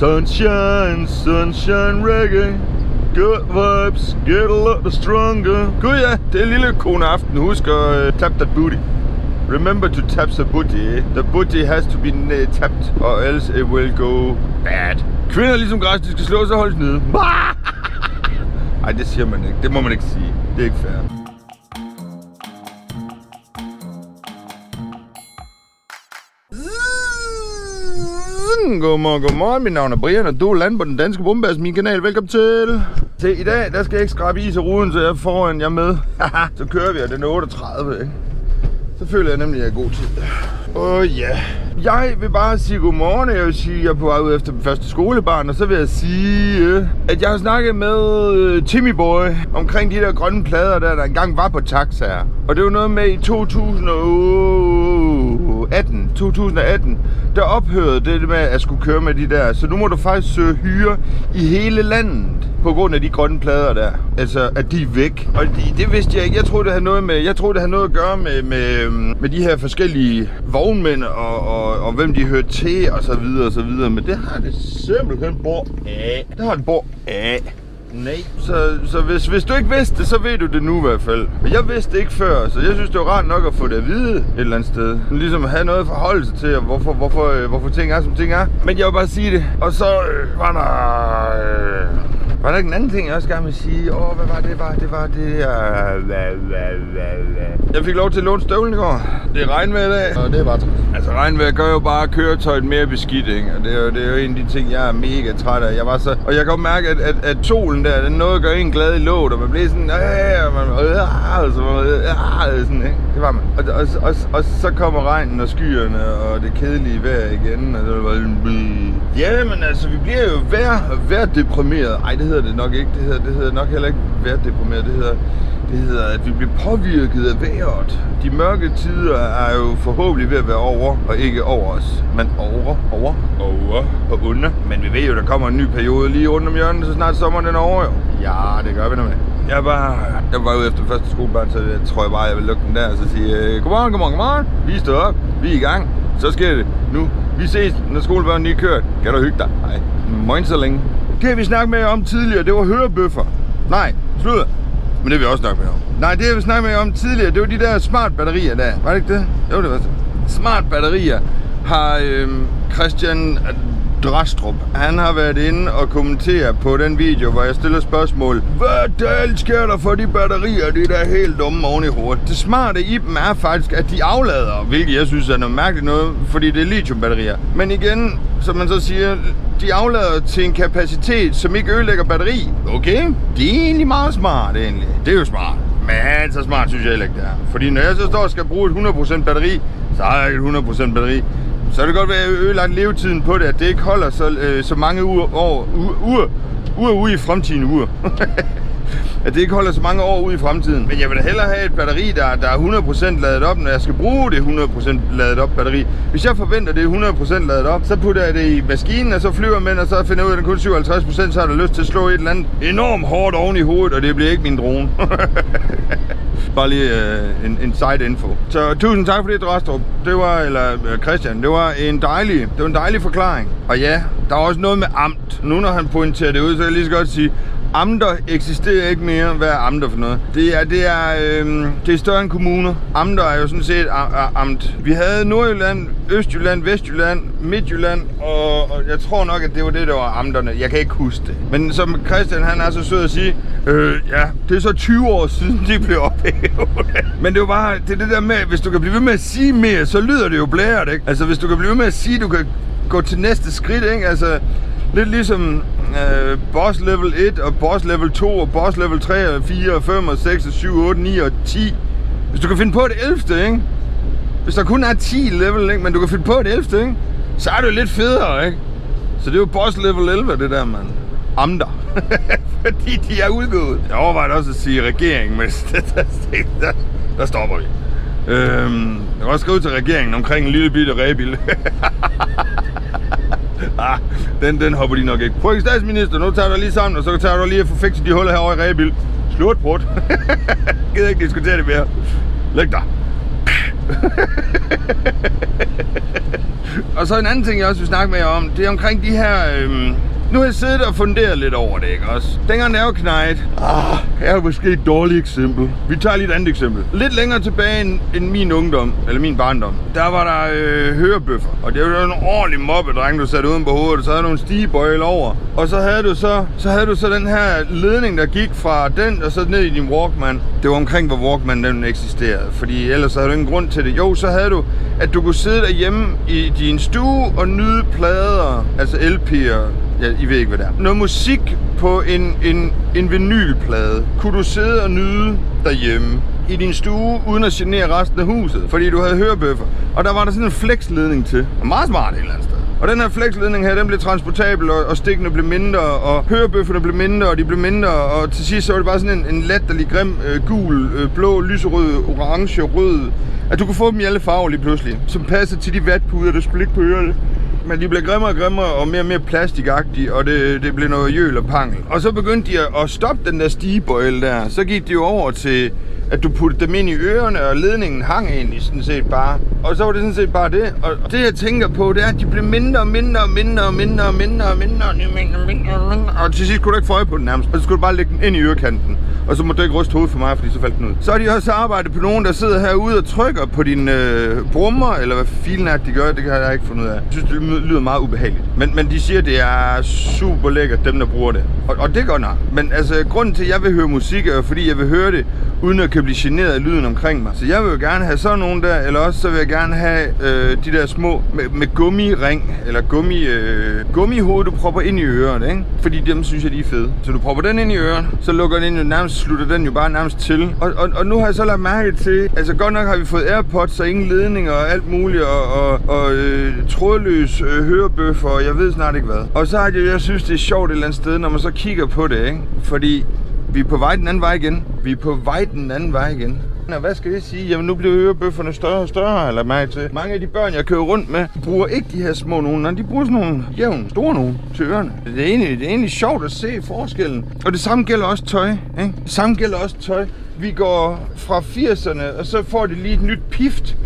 Sunshine, sunshine reggae. Good vibes, get a lot stronger. Gud ja, det er lille kone aften. Husk at uh, øh, tap that booty. Remember to tap the booty. The booty has to be uh, tapped, or else it will go bad. Kvinder ligesom græs, de skal slå sig og holdes nede. Ej, det siger man ikke. Det må man ikke sige. Det er ikke fair. Godmorgen, godmorgen. Mit navn er Brian, og du er land på den danske bombas, min kanal. Velkommen til. Se, i dag, der skal jeg ikke skrabe is i ruden, så jeg er foran jer med. så kører vi, og den er 38, ikke? Så føler jeg nemlig, at jeg er god tid. Åh oh, ja. Yeah. Jeg vil bare sige godmorgen. Jeg vil sige, at jeg er på vej ud efter den første skolebarn. Og så vil jeg sige, at jeg har snakket med Timmy Boy omkring de der grønne plader, der, der engang var på taxaer. Og det var noget med i 18, 2018, der ophørede det med at skulle køre med de der. Så nu må du faktisk søge hyre i hele landet på grund af de grønne plader der. Altså, at de er væk. Og det, det vidste jeg ikke. Jeg troede, det havde noget med, jeg troede, det havde noget at gøre med, med, med de her forskellige vognmænd og, og, og hvem de hørte til og så videre og så videre. Men det har det simpelthen bor af. Det har det bor af. Nej. Så, så hvis, hvis du ikke vidste det, så ved du det nu i hvert fald. Men jeg vidste det ikke før, så jeg synes, det var rart nok at få det at vide et eller andet sted. Ligesom at have noget at forholde sig til, og hvorfor, hvorfor, øh, hvorfor ting er, som ting er. Men jeg vil bare sige det. Og så øh, var der... Øh, var der ikke en anden ting, jeg også gerne vil sige? Åh, oh, hvad var det? Var det var det? Uh, jeg fik lov til at låne støvlen i går. Det er regnvejr i dag. Og det er bare træt. Altså regnvejr gør jo bare køretøjet mere beskidt, ikke? Og det er, jo, det er jo en af de ting, jeg er mega træt af. Jeg var så... Og jeg kan godt mærke, at, at, at solen der, den noget gør en glad i låget, og man bliver sådan... Øh, og man... Øh, altså, øh, sådan, ikke? Det var man. Og, og, og, og, og så kommer regnen og skyerne, og det kedelige vejr igen, og så var det... Ja, men altså, vi bliver jo vær, vær deprimeret. Ej, det hedder det nok ikke. Det hedder, det hedder nok heller ikke vær deprimeret. Det hedder, det hedder, at vi bliver påvirket af vejret. De mørke tider er jo forhåbentlig ved at være over, og ikke over os. Men over, over, over og under. Men vi ved jo, der kommer en ny periode lige rundt om hjørnet, så snart sommeren er over jo. Ja, det gør vi nemlig. Jeg var, jeg var ude efter første skolebarn, så jeg tror jeg bare, jeg vil lukke den der og så sige, godmorgen, godmorgen, godmorgen. Vi står op, vi er i gang. Så sker det nu. Vi ses, når skolebørnene lige kørt. Kan du hygge dig? Nej. Moin så længe. Det vi snakke med om tidligere, det var hørebøffer. Nej, slutter. Men det har vi også snakket med om. Nej, det har vi snakket med om tidligere, det var de der smart batterier der. Var det ikke det? Jo, det var det. Smart batterier har øhm, Christian Drastrup, han har været inde og kommentere på den video, hvor jeg stiller spørgsmål. Hvad del sker der for de batterier, de der er helt dumme oven i hovedet? Det smarte i dem er faktisk, at de aflader, hvilket jeg synes er noget mærkeligt noget, fordi det er lithiumbatterier. Men igen, som man så siger, de aflader til en kapacitet, som ikke ødelægger batteri. Okay, det er egentlig meget smart egentlig. Det er jo smart. Men så smart synes jeg heller ikke, det er. Fordi når jeg så står og skal bruge et 100% batteri, så har jeg ikke et 100% batteri. Så det godt være, at jeg ødelagt levetiden på det, at det ikke holder så, øh, så mange uger, år, uger, uger, uger ude i fremtiden uger. at det ikke holder så mange år ud i fremtiden. Men jeg vil da hellere have et batteri, der, der er 100% ladet op, når jeg skal bruge det 100% ladet op batteri. Hvis jeg forventer, det er 100% ladet op, så putter jeg det i maskinen, og så flyver man, og så finder jeg ud af, at den kun 57%, så har der lyst til at slå et eller andet enormt hårdt oven i hovedet, og det bliver ikke min drone. Bare lige øh, en, en side info. Så tusind tak for det, Drostrup. Det var, eller øh, Christian, det var en dejlig, det var en dejlig forklaring. Og ja, der er også noget med amt. Nu når han pointerer det ud, så kan jeg lige så godt sige, Amter eksisterer ikke mere. Hvad er amter for noget? Det er, det er, øh, det er større end kommuner. Amter er jo sådan set amt. Vi havde Nordjylland, Østjylland, Vestjylland, Midtjylland, og, og jeg tror nok, at det var det, der var amterne. Jeg kan ikke huske det. Men som Christian, han er så sød at sige, øh, ja, det er så 20 år siden, de blev ophævet. Men det er jo bare, det er det der med, hvis du kan blive ved med at sige mere, så lyder det jo blæret, ikke? Altså, hvis du kan blive ved med at sige, du kan gå til næste skridt, ikke? Altså, lidt ligesom øh, boss level 1 og boss level 2 og boss level 3 og 4 og 5 og 6 og 7 og 8, 9 og 10. Hvis du kan finde på et 11. ikke? Hvis der kun er 10 level, ikke? men du kan finde på et 11. ikke? Så er det jo lidt federe, ikke? Så det er jo boss level 11, det der, mand. Amter. Fordi de er udgået. Jeg overvejede også at sige regering, men der, der, der, der stopper vi. Øhm, jeg kan også skrive til regeringen omkring en lille bitte rebil. ah, den, den hopper de nok ikke. Frøken statsminister, nu tager du lige sammen, og så tager du lige at få fikset de huller herovre i Rebil. Slut, brud. Gider ikke diskutere det mere. Læg dig. og så en anden ting, jeg også vil snakke med jer om, det er omkring de her... Øh, nu har jeg siddet og funderet lidt over det, ikke også? Dengang der var knægt, ah, her er måske et dårligt eksempel. Vi tager lige et andet eksempel. Lidt længere tilbage end, end min ungdom, eller min barndom, der var der øh, hørebøffer. Og det var en ordentlig mobbedreng, du satte uden på hovedet. Så havde du en stigebøjle over. Og så havde du så, så havde du så den her ledning, der gik fra den og så ned i din Walkman. Det var omkring, hvor Walkman den eksisterede. Fordi ellers havde du ingen grund til det. Jo, så havde du, at du kunne sidde derhjemme i din stue og nyde plader, altså LP'er, Ja, I ved ikke, hvad det er. Noget musik på en, en, en vinylplade. Kunne du sidde og nyde derhjemme i din stue, uden at genere resten af huset, fordi du havde hørebøffer. Og der var der sådan en flexledning til. Og Meget smart et eller andet sted. Og den her flexledning her, den blev transportabel, og, og stikkene blev mindre, og hørebøfferne blev mindre, og de blev mindre, og til sidst så var det bare sådan en, en latterlig grim, øh, gul, øh, blå, lyserød, orange, rød. At du kunne få dem i alle farver lige pludselig, som passede til de vatpuder, der skulle ligge på ørerne men de blev grimmere og grimmere og mere og mere plastikagtige, og det, det blev noget jøl og pangel. Og så begyndte de at stoppe den der stigebøjle der. Så gik de jo over til, at du puttede dem ind i ørerne, og ledningen hang egentlig sådan set bare. Og så var det sådan set bare det. Og det jeg tænker på, det er, at de blev mindre og mindre og mindre og mindre og mindre og mindre og mindre og mindre og mindre. Og til sidst kunne du ikke få øje på den nærmest. Og så skulle du bare lægge den ind i ørekanten. Og så må du ikke ryste hovedet for mig, fordi så faldt den ud. Så har de også arbejdet på nogen, der sidder herude og trykker på dine øh, brummer, eller hvad filen er, de gør, det kan jeg ikke fundet ud af. Jeg synes, det lyder meget ubehageligt. Men, men de siger, det er super lækkert, dem der bruger det. Og, og det gør nok. Men altså, grunden til, at jeg vil høre musik, er fordi jeg vil høre det, uden at kan blive generet af lyden omkring mig. Så jeg vil jo gerne have sådan nogen der, eller også så vil jeg gerne have øh, de der små med, med gummiring, eller gummi, øh, gummihoved, du propper ind i ørerne, ikke? Fordi dem synes jeg, de er fede. Så du propper den ind i ørerne, så lukker den ind, nærmest slutter den jo bare nærmest til. Og, og, og nu har jeg så lagt mærke til, altså godt nok har vi fået Airpods og ingen ledninger og alt muligt, og, og, og øh, trådløs øh, hørebøffer, og jeg ved snart ikke hvad. Og så har jeg, jeg synes, det er sjovt et eller andet sted, når man så kigger på det, ikke? Fordi vi er på vej den anden vej igen. Vi er på vej den anden vej igen. Og hvad skal det sige? Jamen nu bliver ørebøfferne større og større, eller mig til. Mange af de børn, jeg kører rundt med, bruger ikke de her små nogen, men de bruger sådan nogle jævn store nogen til ørerne. Det er, egentlig, det er egentlig sjovt at se forskellen. Og det samme gælder også tøj. Ikke? Det samme gælder også tøj. Vi går fra 80'erne, og så får det lige et nyt pift.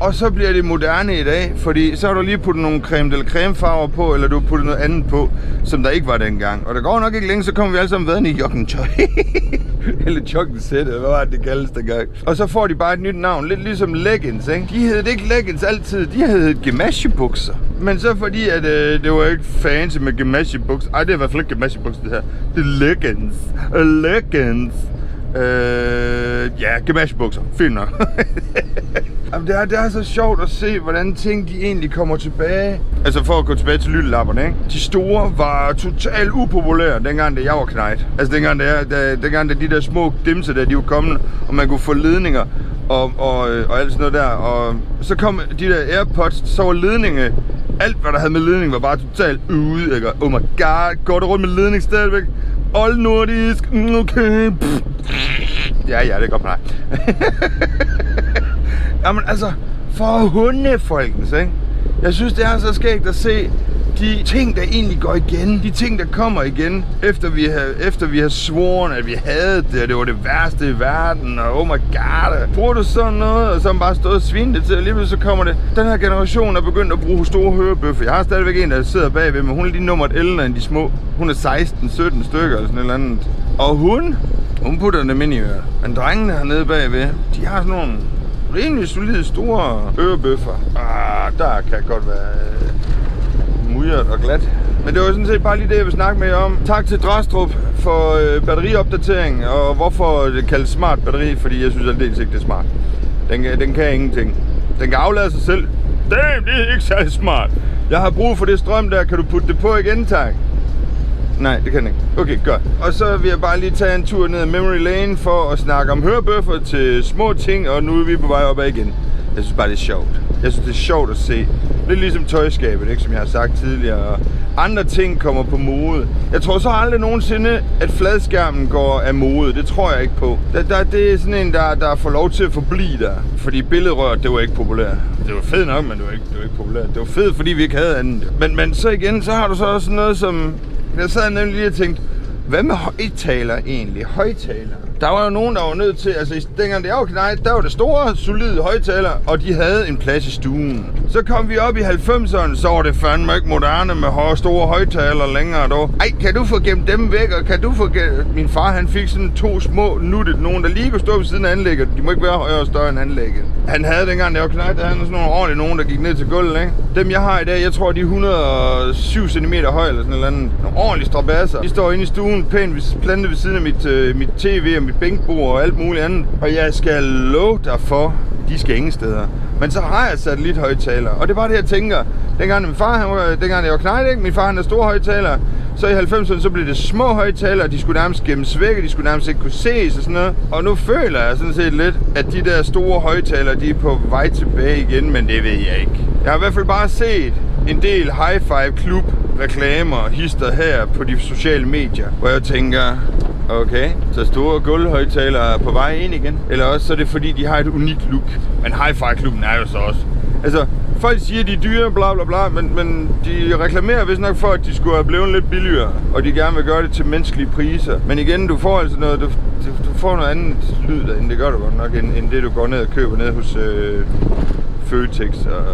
Og så bliver det moderne i dag, fordi så har du lige puttet nogle creme eller cremefarver på, eller du har puttet noget andet på, som der ikke var dengang. Og der går nok ikke længe, så kommer vi alle sammen vadende i joggentøj. eller joggensættet, hvad var det, det kaldes dengang. Og så får de bare et nyt navn, lidt ligesom leggings, ikke? De hed ikke leggings altid, de hed gemashebukser. Men så fordi, at øh, det var ikke fancy med gemashebukser. Ej, det er i hvert fald ikke gemashebukser, det her. Det er leggings. Øh, leggings. Øh, ja, gemashebukser. Fint nok. Jamen, det, er, det er så sjovt at se, hvordan ting de egentlig kommer tilbage. Altså for at gå tilbage til lyttelapperne, ikke? De store var totalt upopulære, dengang da jeg var knægt. Altså dengang da, da, dengang da de der små dimser der, de var kommet, og man kunne få ledninger og, og, øh, og alt sådan noget der. Og så kom de der Airpods, så var ledninge, alt hvad der havde med ledning var bare totalt ude, ikke? Oh my god, går du rundt med ledning stadigvæk? Old nordisk, mm, okay. Pff. Ja, ja, det er godt dig. Jamen altså, for hunde, folkens, ikke? Jeg synes, det er så skægt at se de ting, der egentlig går igen. De ting, der kommer igen, efter vi har, efter vi har svoren, at vi havde det, og det var det værste i verden, og oh my god. Bruger du sådan noget, og så har bare stået og svinet til, og lige så kommer det. Den her generation er begyndt at bruge store hørebøffer. Jeg har stadigvæk en, der sidder bagved, men hun er lige nummeret ældre end de små. Hun er 16-17 stykker, eller sådan et eller andet. Og hun, hun putter dem ind i øret. Men drengene hernede bagved, de har sådan nogle rimelig solide store ørebøffer. Ah, der kan godt være øh, mudret og glat. Men det var sådan set bare lige det, jeg vil snakke med jer om. Tak til Drastrup for øh, batteriopdatering, og hvorfor det kaldes smart batteri, fordi jeg synes aldeles ikke, det er smart. Den, den kan ingenting. Den kan aflade sig selv. Damn, det er ikke særlig smart. Jeg har brug for det strøm der. Kan du putte det på igen, tak? Nej, det kan den ikke. Okay, godt. Og så vil jeg bare lige tage en tur ned ad Memory Lane for at snakke om hørebøffer til små ting, og nu er vi på vej opad igen. Jeg synes bare, det er sjovt. Jeg synes, det er sjovt at se. Lidt ligesom tøjskabet, ikke? som jeg har sagt tidligere. Andre ting kommer på mode. Jeg tror så aldrig nogensinde, at fladskærmen går af mode. Det tror jeg ikke på. Der, der, det er sådan en, der, der får lov til at forblive der. Fordi billedrør, det var ikke populært. Det var fedt nok, men det var ikke, det var ikke populært. Det var fedt, fordi vi ikke havde andet. Men, men så igen, så har du så også noget som jeg sad nemlig lige og tænkte, hvad med højtaler egentlig? Højtaler. Der var jo nogen, der var nødt til, altså dengang det var nej, der var det store, solide højtaler, og de havde en plads i stuen. Så kom vi op i 90'erne, så var det fandme ikke moderne med høje, store højtaler længere dog. Ej, kan du få gemt dem væk, og kan du få gemt... Min far, han fik sådan to små nuttet, nogen der lige kunne stå ved siden af anlægget. De må ikke være højere og større end anlægget. Han havde dengang, det var knægt, der havde sådan nogle ordentlige nogen, der gik ned til gulvet, ikke? Dem jeg har i dag, jeg tror, de er 107 cm høje eller sådan noget andet. Nogle ordentlige strabasser. De står inde i stuen, pænt ved- plantet ved siden af mit, øh, mit tv og mit bænkbord og alt muligt andet. Og jeg skal love dig for, de skal ingen steder. Men så har jeg satellithøjtaler, og det er bare det, jeg tænker. Dengang min far, han var, dengang jeg var knægt, ikke? Min far, han er store højtaler. Så i 90'erne, så blev det små højtalere, de skulle nærmest gemmes væk, og de skulle nærmest ikke kunne ses og sådan noget. Og nu føler jeg sådan set lidt, at de der store højtalere, de er på vej tilbage igen, men det ved jeg ikke. Jeg har i hvert fald bare set en del high-five klub reklamer hister her på de sociale medier, hvor jeg tænker, okay, så store gulvhøjtalere er på vej ind igen. Eller også så er det fordi, de har et unikt look. Men hi-fi klubben er jo så også. Altså, folk siger, de er dyre, bla bla bla, men, men de reklamerer vist nok for, at de skulle have blevet lidt billigere, og de gerne vil gøre det til menneskelige priser. Men igen, du får altså noget, du, du, du får noget andet lyd, derinde, det gør du godt nok, end, end det du går ned og køber ned hos øh, Føtex og,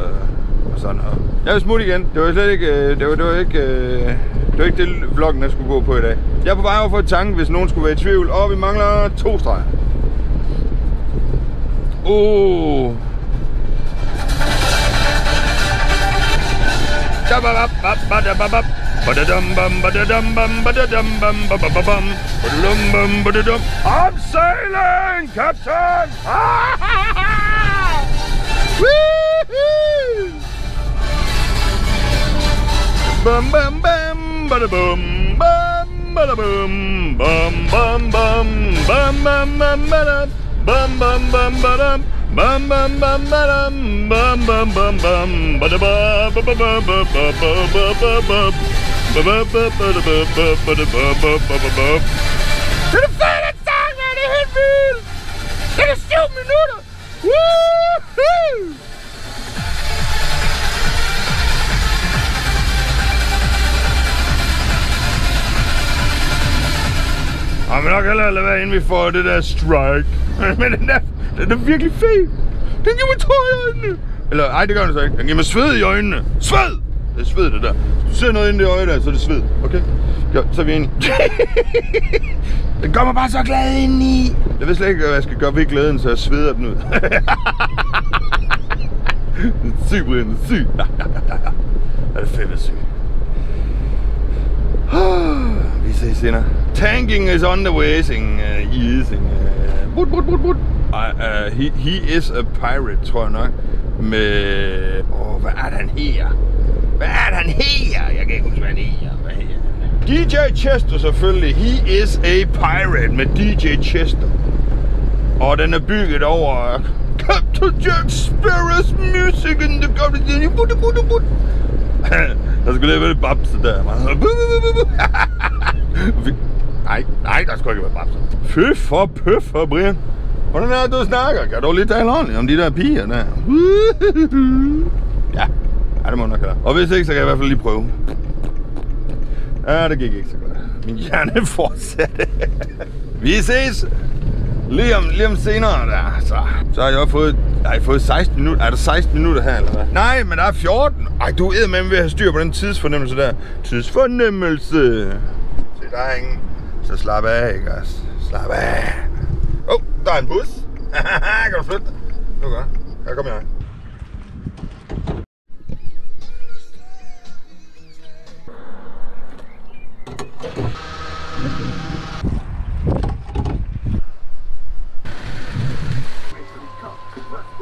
og sådan noget. Jeg vil smutte igen. Det var slet ikke, øh, det var, det var ikke, øh, det var ikke det vloggen, der skulle gå på i dag. Jeg er på vej over for et tanke, hvis nogen skulle være i tvivl. Og vi mangler to streger. Uh. I'm sailing, Captain! Bum bum bum bada boom bum bada boom bum bum bum bum bum bum bada bum bum bum bada Bum bum bum bum bum bum bum bum bum to the final song, man, it hit me! It is still minuta! Woo-hoo! Jeg vil nok hellere lade være, inden vi får det der strike. Men den er, den er virkelig fed. Den giver mig tår i øjnene. Eller, ej, det gør den så ikke. Den giver mig sved i øjnene. Sved! Det er sved, det der. Hvis du ser noget inde i øjet der, så er det sved. Okay? Jo, så er vi enige. den gør mig bare så glad ind i. Jeg ved slet ikke, hvad jeg skal gøre ved glæden, så jeg sveder den ud. Den er syg, Brian. Den er syg. Ja, ja, ja, ja. Er det fedt at syg. Vi ses senere. Tanking is on the way, sing uh, easing. Uh, but, but, but, but. Uh, uh, he, he is a pirate, tror jeg nok. Med... Åh, oh, hvad er han her? Hvad er han her? Jeg kan ikke huske, hvad han her. Hvad her? DJ Chester selvfølgelig. He is a pirate med DJ Chester. Og den er bygget over Captain Jack Sparrow's music in the garden. Der skulle lige være lidt babse der. Nej, nej, der skulle ikke være babse. Fy for pøf for Brian. Hvordan er det, du snakker? Kan du lige tale ordentligt om de der piger der? Ja, ja det må nok have. Og hvis ikke, så kan jeg i hvert fald lige prøve. Ja, det gik ikke så godt. Min hjerne fortsatte. Vi ses lige om, lige om senere der. Så, så har jeg fået, har jeg fået 16 minutter. Er der 16 minutter her, eller hvad? Nej, men der er 14. Ej, du er med ved at have styr på den tidsfornemmelse der. Tidsfornemmelse. Se, der er ingen. Så slap af, ikke også? Slap af. Åh, oh, der er en bus. kan du flytte dig? Nu gør. Her kommer jeg.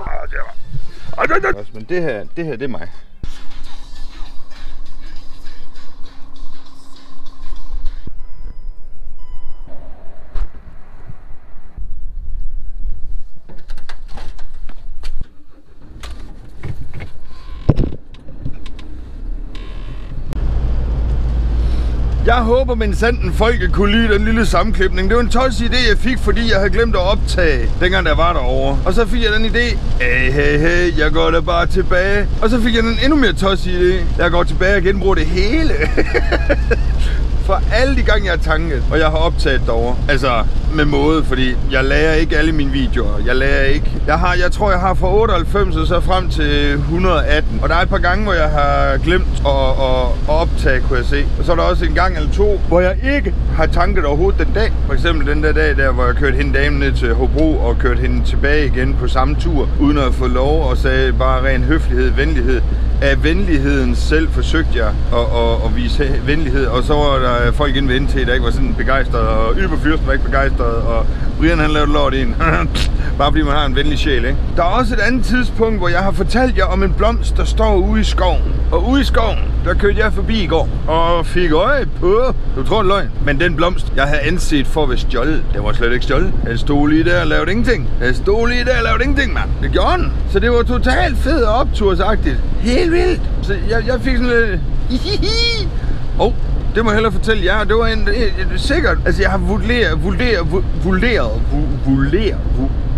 Ah, det var... Ej, nej, nej. Men det her, det her, det er mig. Jeg håber, men sanden folk kunne lide den lille sammenklipning. Det var en tosset idé, jeg fik, fordi jeg havde glemt at optage, dengang der var derovre. Og så fik jeg den idé, hey, hey, hey, jeg går da bare tilbage. Og så fik jeg den endnu mere tosset idé. Jeg går tilbage og genbruger det hele. for alle de gange, jeg har tanket, og jeg har optaget derovre. Altså, med måde, fordi jeg lærer ikke alle mine videoer. Jeg lærer ikke. Jeg, har, jeg tror, jeg har fra 98 og så frem til 118. Og der er et par gange, hvor jeg har glemt at, at, at optage, kunne jeg se. Og så er der også en gang eller to, hvor jeg ikke har tanket overhovedet den dag. For eksempel den der dag, der, hvor jeg kørte hende damen ned til Hobro og kørte hende tilbage igen på samme tur, uden at få lov og sagde bare ren høflighed, venlighed af venligheden selv forsøgte jeg at, at, at vise venlighed, og så var der folk inde ved NT, der ikke var sådan begejstret, og Yberfyrsten var ikke begejstret, og Brian han lavede lort ind. Bare fordi man har en venlig sjæl, ikke? Der er også et andet tidspunkt, hvor jeg har fortalt jer om en blomst, der står ude i skoven. Og ude i skoven, der kørte jeg forbi i går, og fik øje på, du tror en løgn, men den blomst, jeg havde anset for at være stjålet, den var slet ikke stjålet. Den stod lige der og lavede ingenting. Den stod lige der og lavede ingenting, mand. Det gjorde den. Så det var totalt fedt og optursagtigt. Helt vildt. Så jeg, jeg fik sådan lidt... Oh, det må jeg hellere fortælle jer. Det var en, en, en sikkert... Altså, jeg har vurderet, vurderet, vurderet, vurderet,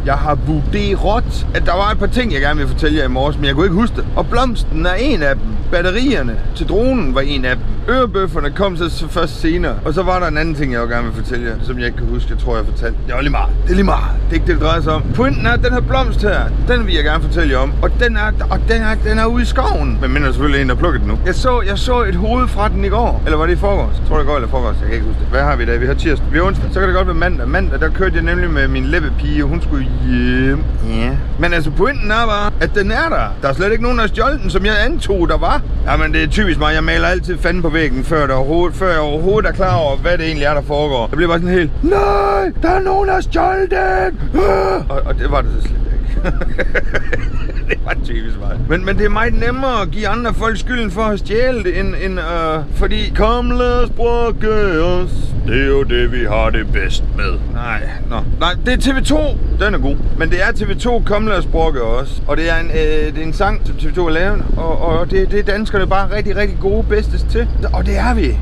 jeg har vurderet, at der var et par ting, jeg gerne vil fortælle jer i morges, men jeg kunne ikke huske det. Og blomsten er en af dem. Batterierne til dronen var en af dem. Ørebøfferne kom så først senere. Og så var der en anden ting, jeg også gerne vil fortælle jer, som jeg ikke kan huske. Jeg tror, jeg fortalte. Det er lige meget. Det er lige meget. Det er ikke det, det drejer sig om. Pointen er, at den her blomst her, den vil jeg gerne fortælle jer om. Og den er, og den er, den er ude i skoven. Men minder selvfølgelig en, der plukkede den nu. Jeg så, jeg så et hoved fra den i går. Eller var det i forgårs? Jeg tror, det går eller forgårs. Jeg kan ikke huske det. Hvad har vi i dag? Vi har tirsdag. Vi har onsdag. Så kan det godt være mandag. Mandag, der kørte jeg nemlig med min læbepige. Hun skulle hjem. Ja. Men altså, pointen er bare, at den er der. Der er slet ikke nogen, der har stjålet den, som jeg antog, der var. Ja, men det er typisk mig. Jeg maler altid fanden på væggen, før, det overhovedet, før jeg overhovedet er klar over, hvad det egentlig er, der foregår. Jeg bliver bare sådan helt, nej, der er nogen, der har stjålet den. Øh. Og, og det var det så slet ikke. det var typisk mig. Men, men det er meget nemmere at give andre folk skylden for at stjæle det, end, end uh, fordi, kom lad os bruge os. Det er jo det, vi har det bedst med. Nej, nå. Nej, det er TV2. Den er god. Men det er TV2 Kom lad os bruge os. Og det er en, øh, det er en sang, som TV2 har lavet. Og, og det, det er danskerne bare rigtig, rigtig gode bedstes til. Og det er vi.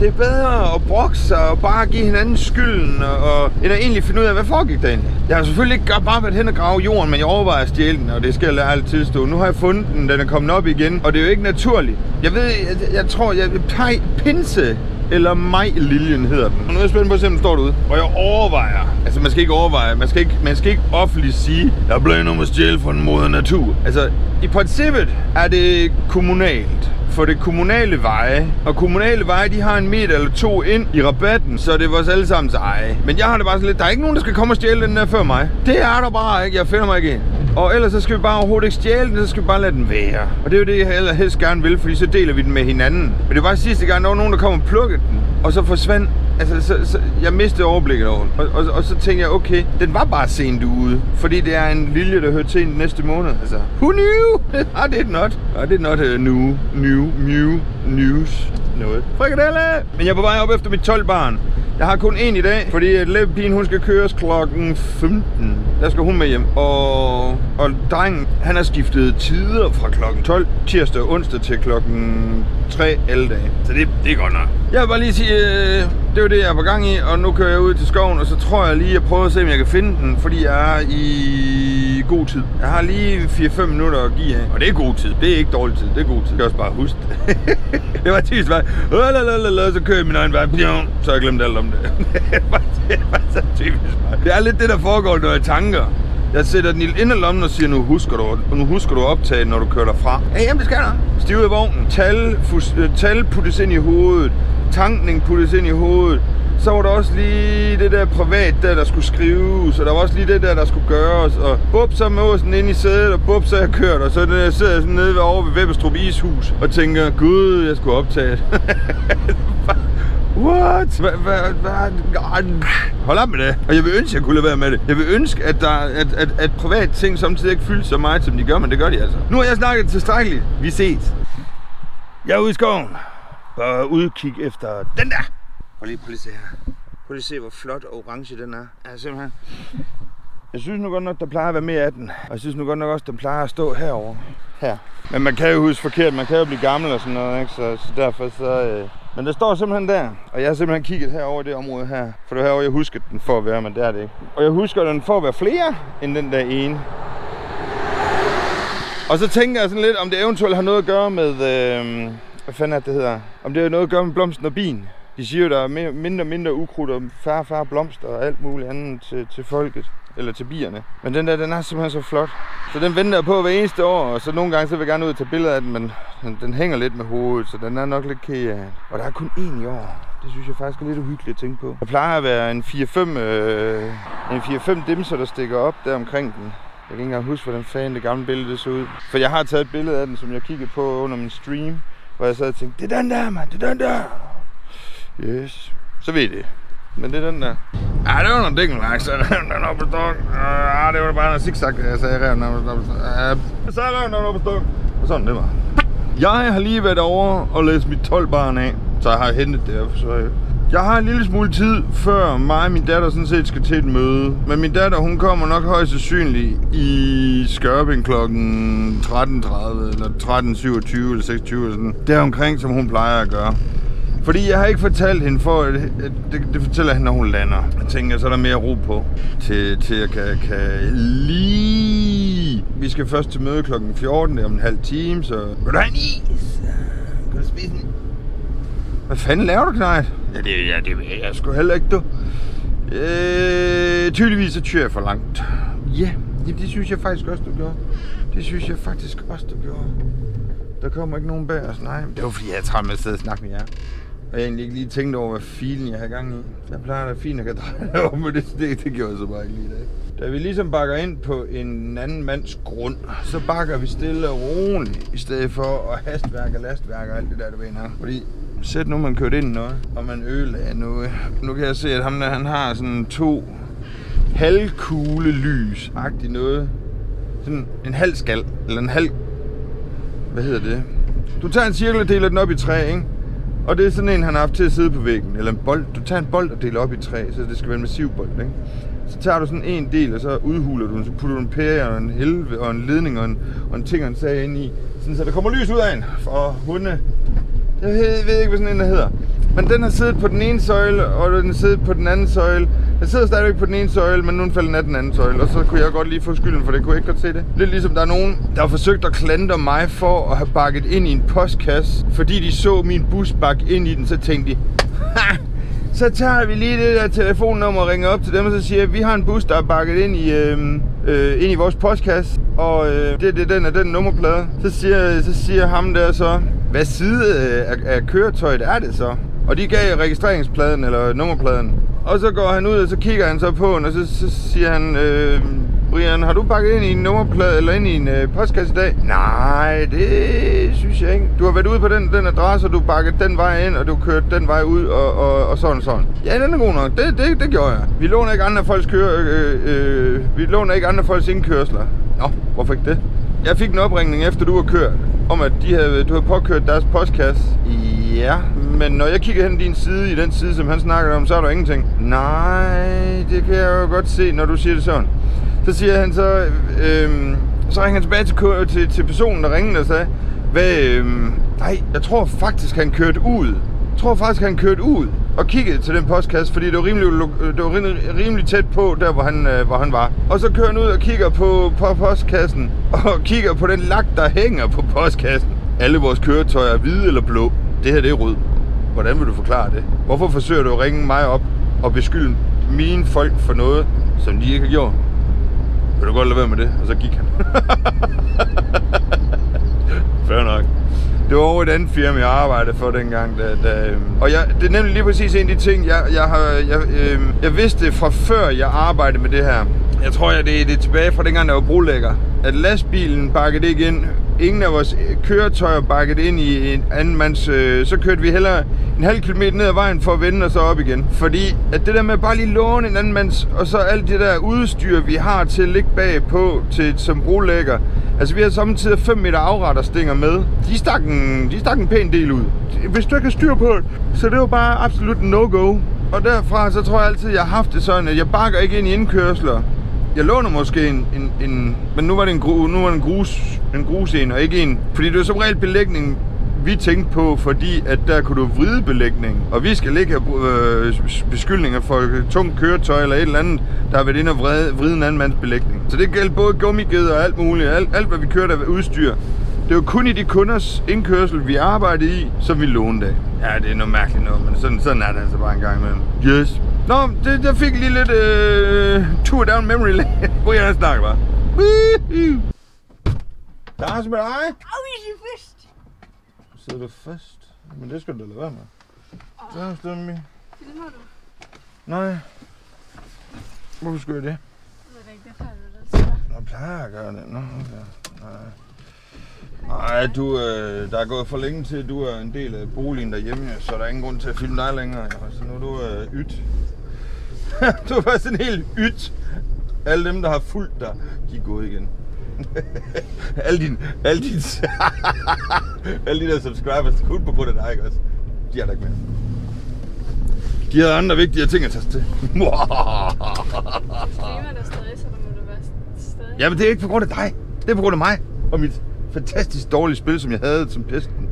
Det er bedre at brokke sig og bare give hinanden skylden, og, end at egentlig finde ud af, hvad foregik der egentlig. Jeg har selvfølgelig ikke bare været hen og grave jorden, men jeg overvejer at stjæle den, og det skal jeg altid tilstå. Nu har jeg fundet den, den er kommet op igen, og det er jo ikke naturligt. Jeg ved, jeg, jeg tror, jeg pej, pinse eller majliljen hedder den. Og nu er jeg spændt på at se, om den står derude. Og jeg overvejer, altså man skal ikke overveje, man skal ikke, man skal ikke offentligt sige, jeg bliver nummer stjæle fra en moder natur. Altså, i princippet er det kommunalt for det kommunale veje. Og kommunale veje, de har en meter eller to ind i rabatten, så det er vores allesammens eje. Men jeg har det bare sådan lidt, der er ikke nogen, der skal komme og stjæle den der før mig. Det er der bare ikke, jeg finder mig ikke ind. Og ellers så skal vi bare overhovedet ikke stjæle den, så skal vi bare lade den være. Og det er jo det, jeg helst gerne vil, fordi så deler vi den med hinanden. Men det var sidste gang, der var nogen, der kom og plukkede den, og så forsvandt altså, så, så, jeg mistede overblikket over og, og, og, så tænkte jeg, okay, den var bare sent ude, fordi det er en lille, der hører til næste måned. Altså, who knew? ah, det er not. Ah, det er not øh, uh, new, new, new news. Noget. Frikadelle! Men jeg er på vej op efter mit 12 barn. Jeg har kun en i dag, fordi at læbepigen, hun skal køres klokken 15. Der skal hun med hjem. Og, og drengen, han har skiftet tider fra klokken 12 tirsdag og onsdag til klokken 3 alle dage. Så det, det er godt nok. Jeg vil bare lige sige, øh, det er det, jeg er på gang i, og nu kører jeg ud til skoven, og så tror jeg lige, at jeg prøver at se, om jeg kan finde den, fordi jeg er i god tid. Jeg har lige 4-5 minutter at give af, og det er god tid. Det er ikke dårlig tid, det er god tid. Jeg kan også bare huske det. det var typisk bare, så kører jeg min egen vej, så har jeg glemt alt om det. det var så typisk mig. Det er lidt det, der foregår, når jeg tanker. Jeg sætter den i inderlommen og siger, nu husker du, nu husker du optage, når du kører derfra. Ja, jamen det skal jeg Stiv i vognen. Tal, tal puttes ind i hovedet. Tankning puttes ind i hovedet. Så var der også lige det der privat der, der skulle skrives, og der var også lige det der, der skulle gøres, og bup, så med sådan ind i sædet, og bup, så jeg kørt, og så der, jeg sidder jeg sådan nede ved over ved Vebbestrup Ishus, og tænker, gud, jeg skulle optage What? Hva, hva, hva? Hold op med det. Og jeg vil ønske, at jeg kunne lade være med det. Jeg vil ønske, at, der, at, at, at privat ting samtidig ikke fylder så meget, som de gør, men det gør de altså. Nu har jeg snakket tilstrækkeligt. Vi ses. Jeg er ude i skoven. Og udkig efter den der. Prøv lige, prøv lige se her. Prøv lige se, hvor flot og orange den er. Ja, simpelthen. Jeg synes nu godt nok, der plejer at være mere af den. Og jeg synes nu godt nok også, der plejer at stå herover. Her. Men man kan jo huske forkert. Man kan jo blive gammel og sådan noget, ikke? Så, så derfor så... Øh... Men det står simpelthen der. Og jeg har simpelthen kigget herover det område her. For det var herovre, jeg husker den for at være, men det er det ikke. Og jeg husker den for at være flere end den der ene. Og så tænker jeg sådan lidt, om det eventuelt har noget at gøre med... Øh... Hvad fanden er det, det hedder? Om det har noget at gøre med blomsten og bin. De siger jo, der er mere, mindre og mindre ukrudt og færre og færre blomster og alt muligt andet til, til folket. Eller til bierne. Men den der, den er simpelthen så flot. Så den venter jeg på hver eneste år, og så nogle gange så vil jeg gerne ud og tage billeder af den, men den, den hænger lidt med hovedet, så den er nok lidt ked af. Og der er kun én i år. Det synes jeg faktisk er lidt uhyggeligt at tænke på. Der plejer at være en 4-5 øh, en 4-5 dimser, der stikker op der omkring den. Jeg kan ikke engang huske, hvordan fanden det gamle billede det så ud. For jeg har taget et billede af den, som jeg kiggede på under min stream. Hvor jeg sad og tænkte, det er den der, mand, det er den der. Yes. Så ved I det. Men det er den der. Ja, det var noget dækkelværk, så den oppe på stok. Ja, det var bare en zigzag, jeg sagde, rev den oppe stok. Ja, så rev den oppe på stok. Og sådan det var. Jeg har lige været over og læst mit 12 barn af, så jeg har hentet det. Så jeg har en lille smule tid, før mig og min datter sådan set skal til et møde. Men min datter, hun kommer nok højst sandsynligt i Skørping kl. 13.30, eller 13.27 eller 26 eller sådan. Det er omkring, som hun plejer at gøre. Fordi jeg har ikke fortalt hende, for at, det, det fortæller hende, når hun lander. Jeg tænker, så er der mere ro på, til, til jeg kan, kan lige... Vi skal først til møde klokken 14, det er om en halv time, så... Vil du have en is? Kan du spise en hvad fanden laver du, Knight? Ja, det, ja, det ved jeg sgu heller ikke, du. Øh, tydeligvis så tyrer jeg for langt. Ja, det, det synes jeg faktisk også, du gjorde. Det synes jeg faktisk også, du gjorde. Der kommer ikke nogen bag os. Nej, det var fordi, jeg er træt med at sidde og snakke med jer. Og jeg egentlig ikke lige tænkt over, hvad filen jeg har gang i. Jeg plejer da fint at kan dreje over, men det, det, det gjorde jeg så bare ikke lige i dag. Da vi ligesom bakker ind på en anden mands grund, så bakker vi stille og roligt, i stedet for at hastværk og lastværk og alt det der, du ved nok. Fordi sæt nu, man kørt ind noget, og man ødelagde noget. Nu kan jeg se, at ham der, han har sådan to halvkugle lys agtigt noget. Sådan en halv skal, eller en halv... Hvad hedder det? Du tager en cirkel og deler den op i tre, ikke? Og det er sådan en, han har haft til at sidde på væggen. Eller en bold. Du tager en bold og deler op i tre, så det skal være en massiv bold, ikke? Så tager du sådan en del, og så udhuler du den. Så putter du en pære og en helve og en ledning og en, og en ting og en sag ind i. Sådan, så der kommer lys ud af en for hunde. Jeg ved, ikke, hvad sådan en der hedder. Men den har siddet på den ene søjle, og den har siddet på den anden søjle. Den sidder stadigvæk på den ene søjle, men nu falder den af den anden søjle, og så kunne jeg godt lige få skylden for det. Kunne jeg ikke godt se det? Lidt ligesom der er nogen, der har forsøgt at klandre mig for at have bakket ind i en postkasse, fordi de så min bus bakke ind i den, så tænkte de, ha! Så tager vi lige det der telefonnummer og ringer op til dem, og så siger at vi har en bus, der er bakket ind i, øh, øh, ind i vores postkasse, og øh, det, det er den og den nummerplade. Så siger, så siger ham der så, hvad side øh, af, af køretøjet er det så? Og de gav registreringspladen eller nummerpladen. Og så går han ud, og så kigger han så på den, og så, så siger han, øh, Brian, har du pakket ind i en nummerplade eller ind i en øh, postkasse i dag? Nej, det synes jeg ikke. Du har været ude på den, den adresse, og du pakket den vej ind, og du kørt den vej ud, og, og, og sådan og sådan. Ja, den er god nok. Det, det, det gjorde jeg. Vi låner ikke andre folks køre, øh, øh, øh, vi låner ikke andre folks indkørsler. Nå, hvorfor ikke det? Jeg fik en opringning efter du har kørt, om at de havde, du havde påkørt deres postkasse. Ja, men når jeg kigger hen din side, i den side, som han snakker om, så er der ingenting. Nej, det kan jeg jo godt se, når du siger det sådan. Så siger han så, øh, så ringer han tilbage til, til, til personen, der ringede og sagde, hvad, øh, nej, jeg tror faktisk, han kørte ud. Jeg tror faktisk, han kørte ud og kiggede til den postkasse, fordi det var rimelig, øh, det var rimelig, rimelig tæt på, der hvor han, øh, hvor han var. Og så kører han ud og kigger på, på postkassen, og kigger på den lak, der hænger på postkassen. Alle vores køretøjer er hvide eller blå. Det her, det er rød. Hvordan vil du forklare det? Hvorfor forsøger du at ringe mig op og beskylde mine folk for noget, som de ikke har gjort? Vil du godt lade være med det? Og så gik han. Fair nok. Det var over et andet firma, jeg arbejdede for dengang. Da, da, øhm, og jeg, det er nemlig lige præcis en af de ting, jeg, jeg, har, jeg, øh, jeg vidste fra før, jeg arbejdede med det her. Jeg tror, jeg, det, det er tilbage fra dengang, der var brolægger. At lastbilen bakkede ikke ind. Ingen af vores øh, køretøjer bakkede ind i en anden mands... Øh, så kørte vi heller en halv kilometer ned ad vejen for at vende og så op igen. Fordi at det der med bare lige låne en anden mands... Og så alt det der udstyr, vi har til at ligge bagpå til, som brolægger. Altså vi havde samtidig 5 meter afretterstænger med. De stak, en, de stak en pæn del ud. Hvis du ikke har styr på det, så det var bare absolut no-go. Og derfra så tror jeg altid, jeg har haft det sådan, at jeg bakker ikke ind i indkørsler. Jeg låner måske en, en, en men nu var det en, gru, nu var det en, grus, en grus en, og ikke en. Fordi det var som regel belægning, vi tænkte på, fordi at der kunne du vride belægning. Og vi skal ligge øh, beskyldninger for tungt køretøj eller et eller andet, der har været inde og vride, vride en anden mands belægning. Så det gælder både gummiged og alt muligt. Alt, alt hvad vi kørte af udstyr, Det var kun i de kunders indkørsel, vi arbejdede i, som vi lånte af. Ja, det er noget mærkeligt noget, men sådan, sådan er det altså bare en gang imellem. Yes. Nå, det, der fik lige lidt øh, tour down memory lane. Hvor jeg snakker bare. Woohoo! Der er med dig. I er først. Sidder du fast? Men det skal du da lade være med. Der er stemme. Filmer du? Nej. Hvorfor skulle jeg det? Jeg ved ikke, det har du da til. Nå, plejer jeg at gøre det. Nå, okay. Nej. Nej, du, øh, der er gået for længe til, du er en del af boligen derhjemme, så der er ingen grund til at filme dig længere. Jo. Så nu er du øh, ydt. du er bare sådan helt ydt. Alle dem, der har fulgt dig, de er gået igen. alle dine, alle dine, alle de der subscribers, er kun på grund af dig, ikke også? De er der ikke mere. De har andre vigtige ting at tage til. Stadig. Jamen, det er ikke på grund af dig. Det er på grund af mig. Og mit fantastisk dårlige spil, som jeg havde som pesten.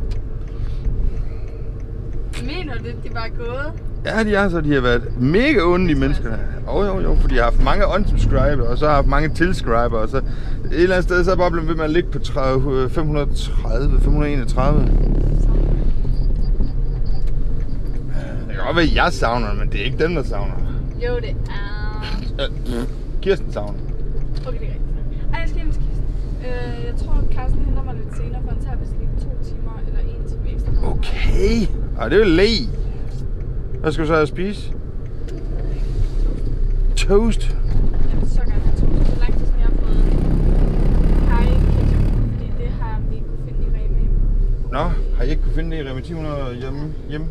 Mener du det? De var gået? Ja, de er så. De har været mega onde, de mennesker. Jo, jo, jo. For de har haft mange unsubscriber, og så har haft mange tilscriber. Og så et eller andet sted, så er bare blevet ved med at ligge på 30, 530, 531. Det kan godt være, at jeg savner men det er ikke dem, der savner. Jo, det er... Kirsten savner. det. Okay, det er rigtigt. Ej, jeg skal hjem til Kirsten. Øh, jeg tror, at Carsten henter mig lidt senere, for han tager vist lige to timer eller en time ekstra. Okay. Ej, det er jo læ. Hvad skal du så have at spise? Toast. Jeg vil så gerne have to. Det er lang tid siden, jeg har fået kaj ketchup, fordi det har vi ikke kunne finde i Rema. Nå, har I ikke kunne finde det i Rema 1000 hjemme? Hjemme?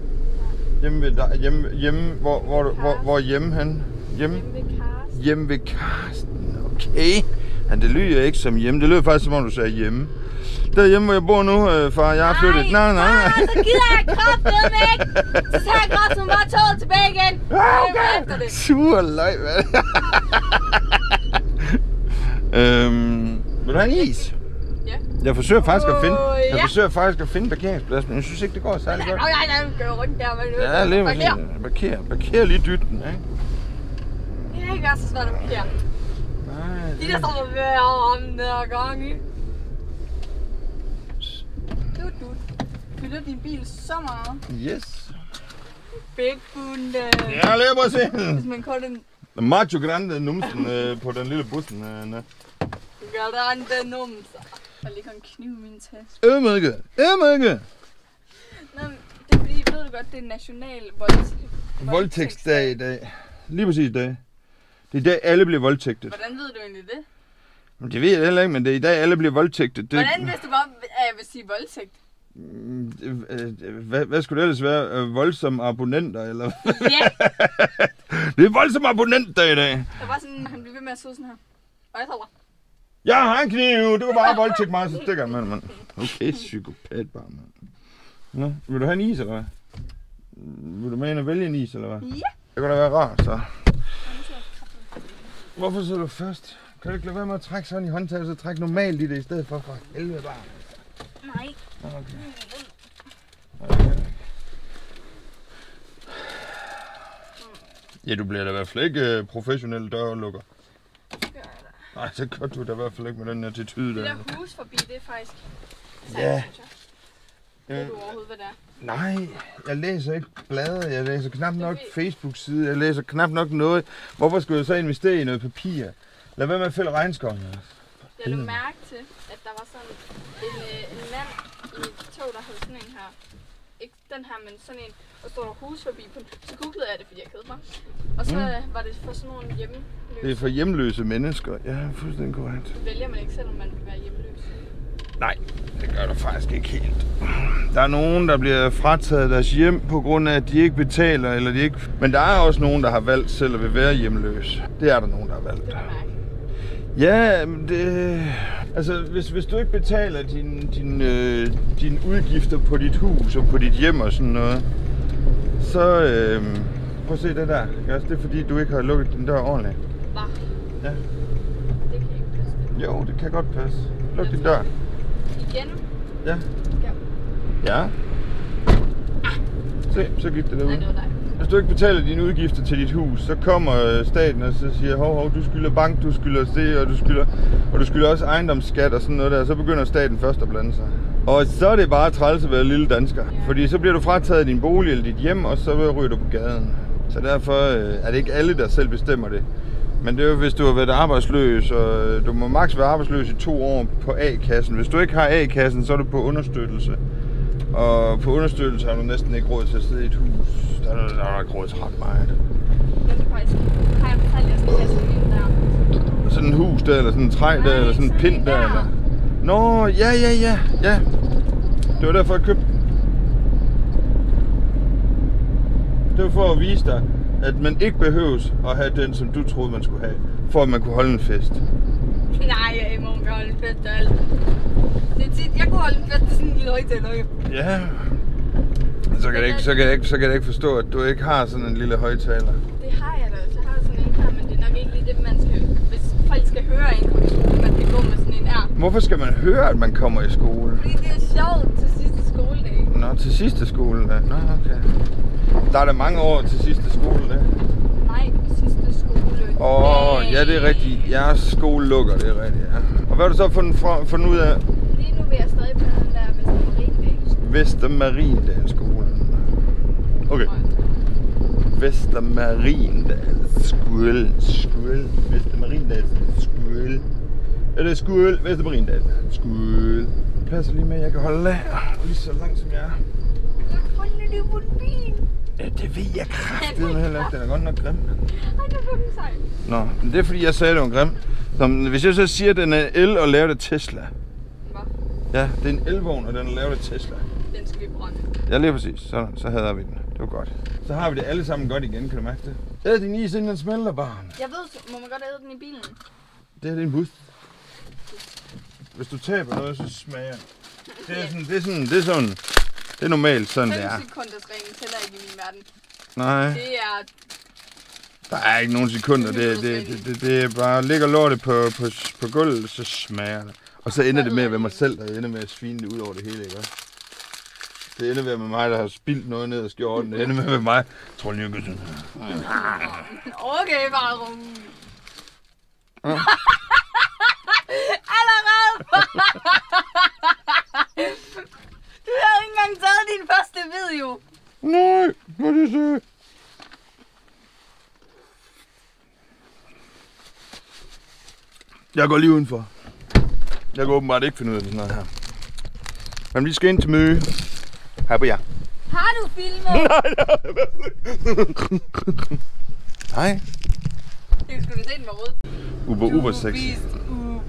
Hjemme ved dig? Hjemme, hjemme hvor, hvor, hvor, hvor hjemme han? Hjemme? Hjemme ved Carsten. Hjemme ved Karsten. Okay. Men det lyder ikke som hjemme. Det lyder faktisk som om du sagde hjemme. Derhjemme, hvor jeg bor nu, øh, far. Jeg har flyttet. Nej, nej, nej. Så gider jeg kraftedeme ikke. Så tager jeg kraften bare toget tilbage igen. Ah, Efter det. Sur løg, hvad? øhm, vil du have en is? Ja. Jeg forsøger faktisk at finde, Åh, jeg ja. forsøger faktisk at finde parkeringspladsen, men jeg synes ikke, det går særlig godt. Nej, nej, nej, gør rundt der, men Ja, lige med Parker. Parker, parker lige dytten, ikke? Det er ikke så svært at parkere. Nej, De der står hver om der gang i. Du, du. Fylder din bil så meget. Yes. Big bunde. Ja, lige præcis. Hvis man kalder den Macho grande numsen øh, på den lille bussen. Øh, grande numser. Der ligger en kniv i min taske. Ømøkke, ømøkke. Nå, det er fordi, ved du godt, det er national voldtægt. Voldtægtsdag i dag. Lige præcis i dag. Det er i dag, alle bliver voldtægtet. Hvordan ved du egentlig det? Det ved jeg heller ikke, men det er i dag, alle bliver voldtægtet. Det, Hvordan vidste du godt, at jeg vil sige voldtægt? Hvad, hvad skulle det ellers være? Øh, voldsomme abonnenter, eller? Ja, det er voldsomme abonnenter i dag. der var sådan, han blev ved med at sidde sådan her. Og jeg tror, Jeg har en kniv, du kan bare voldtægte mig, så stikker med mand. Okay, psykopat bare, mand. Nå, vil du have en is, eller hvad? Vil du med ind og vælge en is, eller hvad? ja. Det kunne da være rart, så. Hvorfor sidder du først? Kan du ikke lade være med at trække sådan i håndtaget, så træk normalt i det, i stedet for for helvede bare. Okay. okay. Ja, du bliver da i hvert fald ikke øh, professionel dørlukker. Nej, så gør du da i hvert fald ikke med den attitude Det der. der hus forbi, det er faktisk sejt, Ja. synes jeg. Ved Øh, du overhovedet, hvad det er? nej, jeg læser ikke bladet. Jeg læser knap nok Facebook-side. Jeg læser knap nok noget. Hvorfor skulle jeg så investere i noget papir? Lad være med at fælde regnskoven. Jeg lå mærke til, at der var sådan en, øh, tog, der havde sådan en her. Ikke den her, men sådan en, og stod der hus forbi på den. Så googlede jeg det, fordi jeg kedede mig. Og så Mm. mm. var det for sådan nogle hjemløse. Det er for hjemløse mennesker. Ja, fuldstændig korrekt. Vælger man ikke selv, om man vil være hjemløs. Nej, det gør du faktisk ikke helt. Der er nogen, der bliver frataget deres hjem på grund af, at de ikke betaler, eller de ikke... Men der er også nogen, der har valgt selv at være hjemløs. Det er der nogen, der har valgt. Det var mærkeligt. Ja, det... Altså, hvis, hvis du ikke betaler dine din, øh, din udgifter på dit hus og på dit hjem og sådan noget, så... Øh, prøv at se det der. Det er fordi, du ikke har lukket din dør ordentligt. Hva? Ja. Det kan ikke passe. Jo, det kan godt passe. Luk din dør. Igen? Ja. Ja. Ja. Se, så gik det Nej, derude. det var dig hvis du ikke betaler dine udgifter til dit hus, så kommer øh, staten og så siger, hov, hov, du skylder bank, du skylder det, og du skylder, og du skylder også ejendomsskat og sådan noget der. Så begynder staten først at blande sig. Og så er det bare træls at være lille dansker. Fordi så bliver du frataget din bolig eller dit hjem, og så ryger du på gaden. Så derfor øh, er det ikke alle, der selv bestemmer det. Men det er jo, hvis du har været arbejdsløs, og øh, du må maks være arbejdsløs i to år på A-kassen. Hvis du ikke har A-kassen, så er du på understøttelse. Og på understøttelse har du næsten ikke råd til at sidde i et hus. Der er, der ikke råd til ret meget. Jeg skal faktisk... Har jeg fortalt, jeg skal have sådan en der? Sådan en hus der, eller sådan en træ der, Nej, eller sådan en pind der. der. Eller... Nå, ja, ja, ja, ja. Det var derfor, jeg købte den. Det var for at vise dig, at man ikke behøves at have den, som du troede, man skulle have, for at man kunne holde en fest. Nej, jeg må holde en fest og alt. Det er tit, jeg kunne holde en til sådan en lille højtaler. Ja. Så kan, jeg ikke, så, kan jeg ikke, så kan jeg ikke forstå, at du ikke har sådan en lille højtaler. Det har jeg da også. Jeg har sådan en her, men det er nok ikke lige det, man skal... Hvis folk skal høre en skole, man kan gå med sådan en her. Hvorfor skal man høre, at man kommer i skole? Fordi det er sjovt til sidste skoledag. Nå, til sidste skole da. Nå, okay. Der er der mange år til sidste skole da. Nej, sidste skole. Åh, oh, ja, det er rigtigt. Jeres skole lukker, det er rigtigt, ja. Og hvad har du så fundet, fra, fundet ud af? Lige nu vil jeg stadig på den der Vestermarindag. Vestermarindalsskolen. Okay. Vestermarindalsskole. Skole. Vestermarindalsskole. Er det skole? Vestermarindal. Skole. Passer lige med, at jeg kan holde af. Lige så langt som jeg er. Jeg fundet det på. Ja, det ved jeg kraftedeme heller ikke. Den er godt nok grim. Ej, det er fucking sejt. Nå, men det er fordi, jeg sagde, at det var grim. Så, hvis jeg så siger, at den er el og lavet af Tesla. Hvad? Ja, det er en elvogn, og den er lavet af Tesla. Den skal vi brænde. Ja, lige præcis. Så, så havde vi den. Det var godt. Så har vi det alle sammen godt igen, kan du mærke det? Æd din is, inden den smelter, barn. Jeg ved, må man godt æde den i bilen? Det her det er en bus. Hvis du taber noget, så smager. Det er sådan, det er sådan, det er sådan, det er normalt sådan, det 5 er. sekunders reglen tæller ikke i min verden. Nej, Det er... der er ikke nogen sekunder. Det, det, det, det, det er bare, ligger lortet på, på, på gulvet, så smager det. Og så ender det med at være mig selv, der ender med at svine det ud over det hele, ikke? Det ender med mig, der har spildt noget ned af skjorten. Det ender med at være mig, Trold Jørgensen. Okay, bare rum. Allerede! engang taget din første video. Nej, er det så? Jeg går lige udenfor. Jeg kan åbenbart ikke finde ud af sådan noget her. Men vi skal ind til møde. Her på jer. Har du filmet? Nej. Det skulle du se, den var rød. Uber, Uber sexy. vist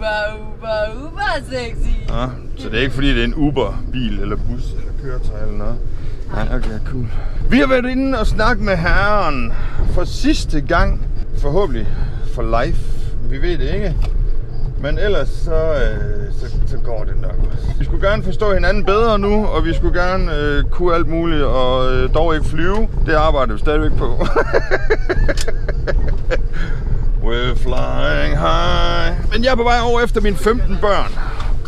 Uber, Uber, Uber sexy. Ja, så det er ikke fordi, det er en Uber-bil eller bus eller køretøj eller noget. Nej, okay, cool. Vi har været inde og snakket med herren for sidste gang. Forhåbentlig for life. Vi ved det ikke. Men ellers så, øh, så, så går det nok. Vi skulle gerne forstå hinanden bedre nu, og vi skulle gerne øh, kunne alt muligt, og øh, dog ikke flyve. Det arbejder vi stadigvæk på. We're flying high. Men jeg er på vej over efter mine 15 børn.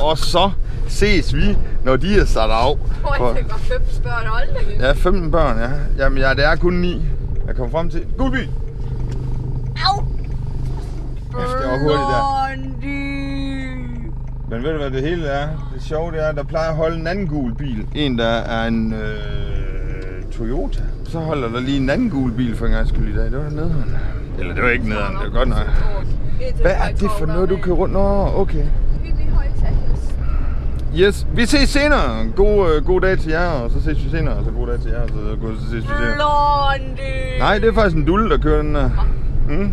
Og så ses vi, når de er sat af. Oj, For- det var fem spørgsmål. Hold da. Ja, 15 børn, ja. Jamen, ja, det er kun 9. Jeg kommer frem til... Gulby! Au! Kæft, det var hurtigt der. Men ved du hvad det hele er? Det sjove det er, at der plejer at holde en anden gul bil. En, der er en øh, Toyota. Så holder der lige en anden gul bil for en gang skyld i dag. Det var nederen. Eller det var ikke nederen, det var godt nok. Hvad er det for noget, du kører rundt? Nå, okay. Yes, vi ses senere. God, øh, god dag til jer, og så ses vi senere. Og så god dag til jer, og så, god, så ses vi senere. Blondie. Nej, det er faktisk en dulle, der kører den der. Mm.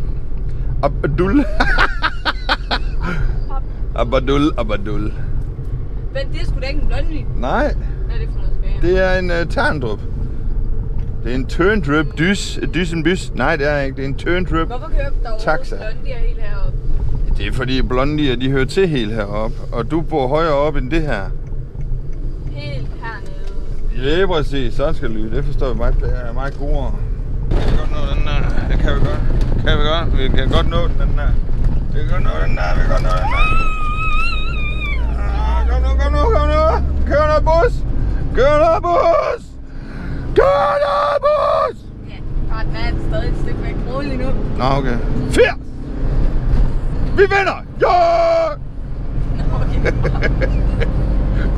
Abadul. Abadul, Abadul. Men det er sgu da ikke en blondie. Nej, Hvad er det for noget skab? det er en uh, terndrup. Det er en turndrup dys. Dysen bys. Nej, det er ikke. Det er en turndrup. Hvorfor kører der overhovedet Taxa. blondier helt heroppe? Det er fordi blondier, de hører til helt heroppe. Og du bor højere op end det her. Helt hernede. Ja, præcis. Så skal det lyde. Det forstår jeg meget. Det er meget godere. Kan vi godt nå den der? Det kan vi godt. Kan vi godt? Vi kan godt nå den, den der. Vi kan godt nå den der. Vi kan godt nå den der. Ah, Kom nu, kom nu, kom nu. Kør nu, bus. Kør nu, bus. Kør nu, bus. Ja. lige nu. Nå, okay. 80! Vi vinder! Ja!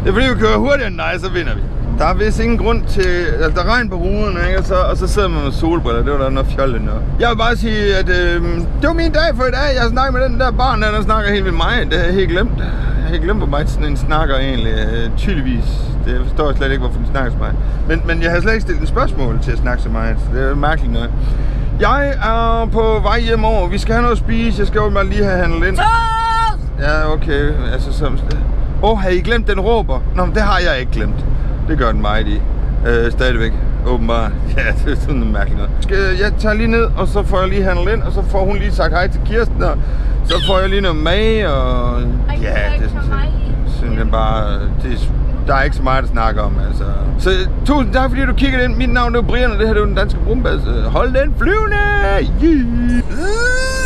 Det er fordi, vi kører hurtigere end dig, så vinder vi. Der er vist ingen grund til... Altså, der er regn på ruden, ikke? Og så, og så sidder man med solbriller. Det var da noget fjollet noget. Jeg vil bare sige, at øh, det var min dag for i dag. Jeg snakker med den der barn, der, der snakker helt med mig. Det har jeg helt glemt. Jeg helt glemt, hvor meget sådan en snakker egentlig. Øh, tydeligvis. Det forstår jeg slet ikke, hvorfor den snakker til mig. Men, men jeg har slet ikke stillet en spørgsmål til at snakke til mig. Så det er mærkeligt noget. Jeg er på vej hjem over. Vi skal have noget at spise. Jeg skal jo bare lige have handlet ind. Ja, okay. Altså, som... Åh, oh, har I glemt, den råber? Nå, men det har jeg ikke glemt. Det gør den meget i. Øh, stadigvæk. Åbenbart. Ja, det er sådan noget mærkeligt noget. Jeg tager lige ned, og så får jeg lige handlet ind, og så får hun lige sagt hej til Kirsten, og så får jeg lige noget mad, og... Ja, det synes jeg bare... Det er, der er ikke så meget at snakke om, altså. Så tusind tak, fordi du kiggede ind. Mit navn er Brian, og det her det er den danske brumbas. Hold den flyvende! Yeah.